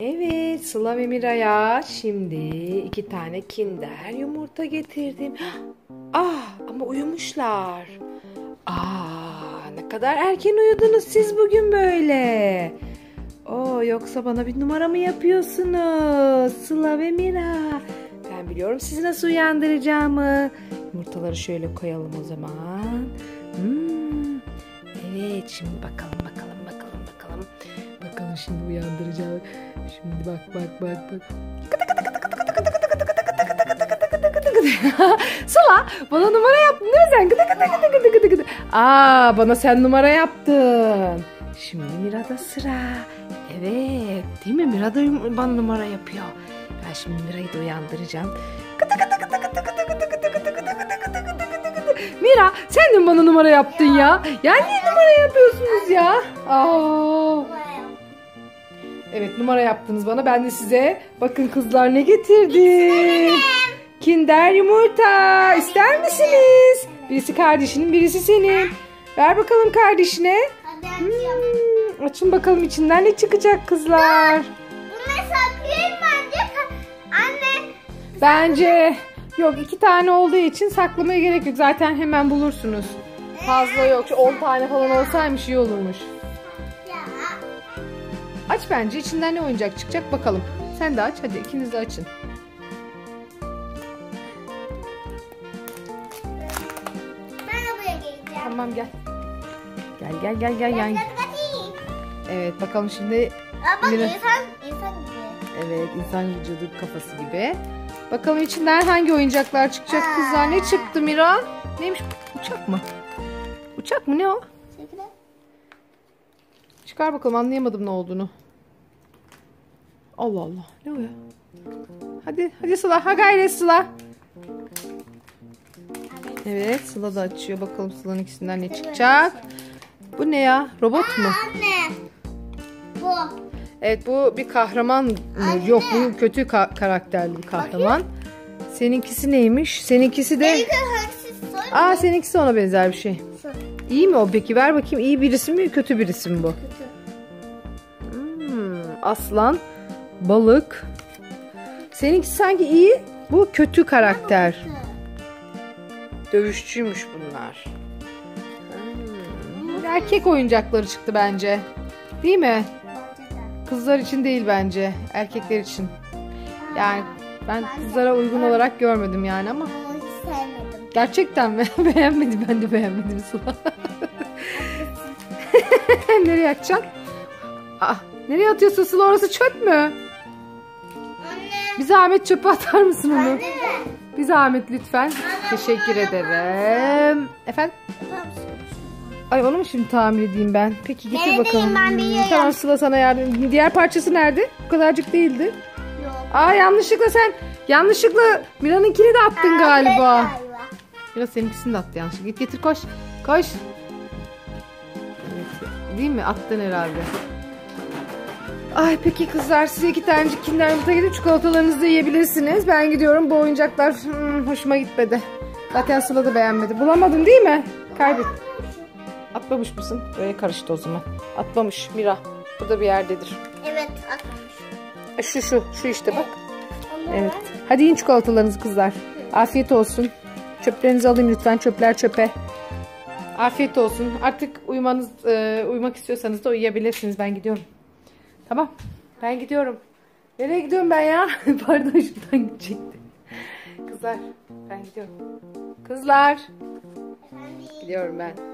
Evet Sıla ve Mira'ya şimdi iki tane kinder yumurta getirdim. Ah ama uyumuşlar. Aa ne kadar erken uyudunuz siz bugün böyle. Oo yoksa bana bir numara mı yapıyorsunuz? Sıla ve Mira. Ben biliyorum sizi nasıl uyandıracağımı. Yumurtaları şöyle koyalım o zaman. Hmm. Evet şimdi bakalım bakalım bakalım bakalım. Bakalım şimdi uyandıracağım. Şimdi bak bak bak bak. Sıla bana numara yaptın değil mi sen? Gıdı gıdı gıdı gıdı gıdı gıdı. Aa bana sen numara yaptın. Şimdi Mira'da sıra. Evet değil mi? Mira da yum- bana numara yapıyor. Ben şimdi Mira'yı da uyandıracağım. Gıdı gıdı gıdı gıdı gıdı gıdı gıdı gıdı gıdı gıdı gıdı gıdı gıdı. Mira sen de bana numara yaptın ya? Ya niye numara yapıyorsunuz ya? Aa. Evet numara yaptınız bana. Ben de size bakın kızlar ne getirdim. Kinder yumurta. İster misiniz? Birisi kardeşinin birisi senin. Ver bakalım kardeşine. Hmm, açın bakalım içinden ne çıkacak kızlar. Bunu saklayayım bence. Anne. Bence yok iki tane olduğu için saklamaya gerek yok. Zaten hemen bulursunuz. Fazla yok. 10 tane falan olsaymış iyi olurmuş. Aç bence içinden ne oyuncak çıkacak bakalım. Sen de aç hadi ikiniz de açın. Ben buraya geleceğim. Tamam gel. Gel gel gel gel hadi. Evet bakalım şimdi. Aa, bak insan, insan gibi. Evet insan vücudu kafası gibi. Bakalım içinden hangi oyuncaklar çıkacak kızlar. Ne çıktı Mira? Neymiş? Uçak mı? Uçak mı ne o? Çekil. Çıkar bakalım anlayamadım ne olduğunu. Allah Allah. Ne o ya? Hadi hadi Sıla. Ha gayret Sıla. Evet Sıla da açıyor. Bakalım Sıla'nın ikisinden ne çıkacak. Bu ne ya? Robot mu? Anne. Bu. Evet bu bir kahraman mı? Yok bu kötü ka- karakterli bir kahraman. Seninkisi neymiş? Seninkisi de... Aa seninkisi ona benzer bir şey. İyi mi o peki? Ver bakayım iyi birisi mi kötü birisi mi bu? Hmm, aslan, balık. Seninkisi sanki iyi. Bu kötü karakter. Dövüşçüymüş bunlar. Hmm, Erkek oyuncakları çıktı bence. Değil mi? Kızlar için değil bence. Erkekler için. Yani ben kızlara uygun olarak görmedim yani ama. Gerçekten mi? Beğenmedim ben de beğenmedim Sıla. nereye atacaksın? Aa, nereye atıyorsun Sıla orası çöp mü? Anne. Bir zahmet çöpe atar mısın onu? Anne. Bir zahmet lütfen. Teşekkür ederim. Efendim? Yapar mısın? Ay onu mu şimdi tamir edeyim ben? Peki getir Ben bakalım. ben biliyorum. Tamam Sıla sana yardım. Diğer parçası nerede? Bu kadarcık değildi. Yok. Aa yanlışlıkla sen yanlışlıkla Mira'nınkini de attın galiba. Galiba. Biraz seninkisini de attı yanlışlıkla. Git getir koş. Koş. Değil mi? Attın herhalde. Ay peki kızlar size iki tanecik kinder yumurta gidip çikolatalarınızı da yiyebilirsiniz. Ben gidiyorum. Bu oyuncaklar hmm, hoşuma gitmedi. Zaten Sıla da beğenmedi. Bulamadın değil mi? Kaybet. Atmamış mısın? Böyle karıştı o zaman. Atmamış Mira. Burada bir yerdedir. Evet atmamış. E, Şu şu şu işte bak. Evet. Hadi yiyin çikolatalarınızı kızlar. Afiyet olsun. Çöplerinizi alın lütfen. Çöpler çöpe. Afiyet olsun. Artık uyumanız, e, uyumak istiyorsanız da uyuyabilirsiniz. Ben gidiyorum. Tamam. Ben gidiyorum. Nereye gidiyorum ben ya? Pardon şuradan gidecekti. Kızlar ben gidiyorum. Kızlar. Gidiyorum ben.